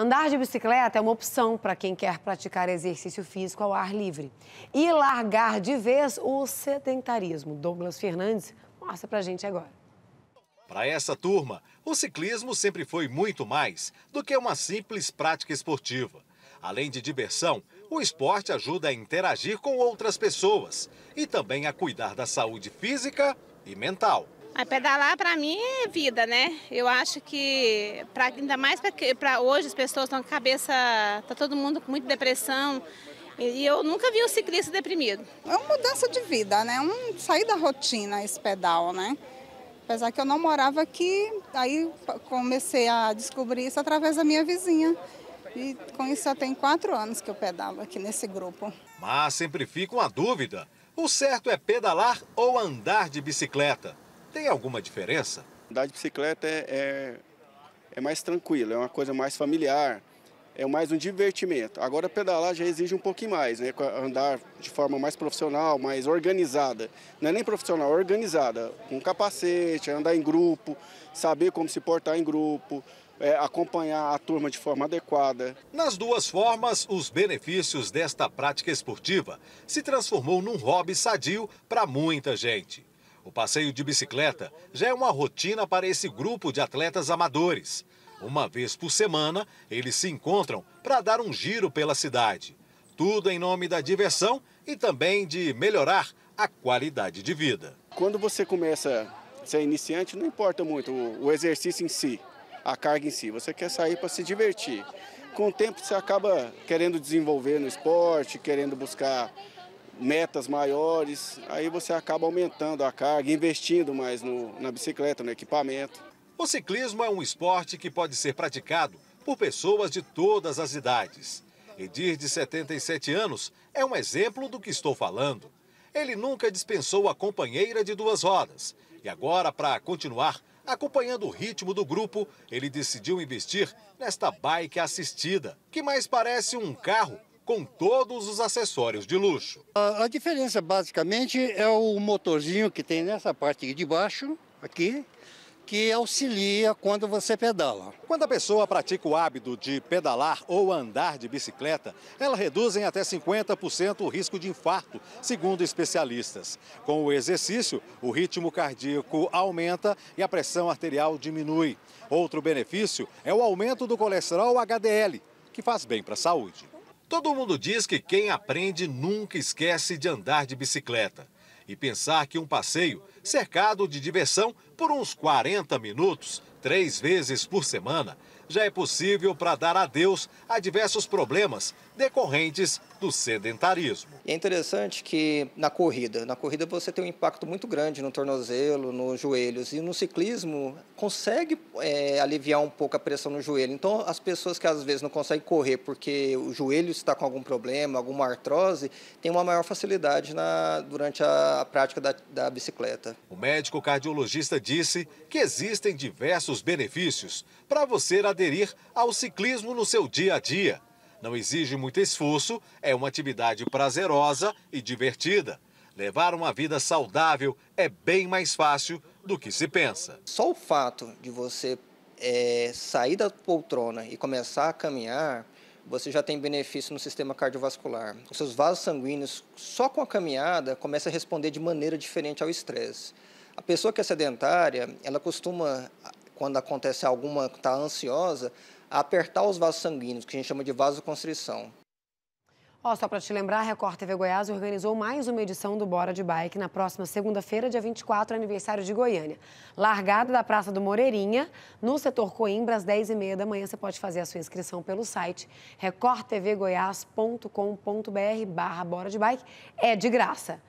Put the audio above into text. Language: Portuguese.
Andar de bicicleta é uma opção para quem quer praticar exercício físico ao ar livre e largar de vez o sedentarismo. Douglas Fernandes mostra para a gente agora. Para essa turma, o ciclismo sempre foi muito mais do que uma simples prática esportiva. Além de diversão, o esporte ajuda a interagir com outras pessoas e também a cuidar da saúde física e mental. A pedalar para mim é vida, né? Eu acho que, pra, ainda mais para hoje, as pessoas estão com a cabeça, tá todo mundo com muita depressão. E eu nunca vi um ciclista deprimido. É uma mudança de vida, né? Um sair da rotina esse pedal, né? Apesar que eu não morava aqui, aí comecei a descobrir isso através da minha vizinha. E com isso já tem quatro anos que eu pedalo aqui nesse grupo. Mas sempre fica uma dúvida: o certo é pedalar ou andar de bicicleta? Tem alguma diferença? Andar de bicicleta é, é, é mais tranquilo, é uma coisa mais familiar, é mais um divertimento. Agora pedalar já exige um pouquinho mais, né? Andar de forma mais profissional, mais organizada. Não é nem profissional, organizada. Com capacete, andar em grupo, saber como se portar em grupo, é, acompanhar a turma de forma adequada. Nas duas formas, os benefícios desta prática esportiva se transformou num hobby sadio para muita gente. O passeio de bicicleta já é uma rotina para esse grupo de atletas amadores. Uma vez por semana, eles se encontram para dar um giro pela cidade. Tudo em nome da diversão e também de melhorar a qualidade de vida. Quando você começa a ser iniciante, não importa muito o exercício em si, a carga em si. Você quer sair para se divertir. Com o tempo, você acaba querendo desenvolver no esporte, querendo buscar metas maiores, aí você acaba aumentando a carga, investindo mais no, na bicicleta, no equipamento. O ciclismo é um esporte que pode ser praticado por pessoas de todas as idades. Edir, de 77 anos, é um exemplo do que estou falando. Ele nunca dispensou a companheira de duas rodas. E agora, para continuar acompanhando o ritmo do grupo, ele decidiu investir nesta bike assistida, que mais parece um carro com todos os acessórios de luxo. A, a, diferença basicamente é o motorzinho que tem nessa parte de baixo, aqui, que auxilia quando você pedala. Quando a pessoa pratica o hábito de pedalar ou andar de bicicleta, ela reduz em até 50% o risco de infarto, segundo especialistas. Com o exercício, o ritmo cardíaco aumenta e a pressão arterial diminui. Outro benefício é o aumento do colesterol HDL, que faz bem para a saúde. Todo mundo diz que quem aprende nunca esquece de andar de bicicleta. E pensar que um passeio cercado de diversão por uns 40 minutos, três vezes por semana, já é possível para dar adeus a diversos problemas decorrentes do sedentarismo. É interessante que na corrida, na corrida você tem um impacto muito grande no tornozelo, nos joelhos, e no ciclismo consegue é, aliviar um pouco a pressão no joelho. Então, as pessoas que às vezes não conseguem correr porque o joelho está com algum problema, alguma artrose, tem uma maior facilidade na, durante a prática da, da bicicleta. O médico cardiologista disse que existem diversos benefícios para você aderir ao ciclismo no seu dia a dia não exige muito esforço, é uma atividade prazerosa e divertida. Levar uma vida saudável é bem mais fácil do que se pensa. Só o fato de você é, sair da poltrona e começar a caminhar, você já tem benefício no sistema cardiovascular. Os seus vasos sanguíneos, só com a caminhada, começam a responder de maneira diferente ao estresse. A pessoa que é sedentária, ela costuma, quando acontece alguma, está ansiosa, apertar os vasos sanguíneos, que a gente chama de vasoconstrição. Ó, só para te lembrar, a Record TV Goiás organizou mais uma edição do Bora de Bike na próxima segunda-feira, dia 24, aniversário de Goiânia. Largada da Praça do Moreirinha, no setor Coimbra, às 10h30 da manhã. Você pode fazer a sua inscrição pelo site recordtvgoiás.com.br barra Bora de Bike. É de graça.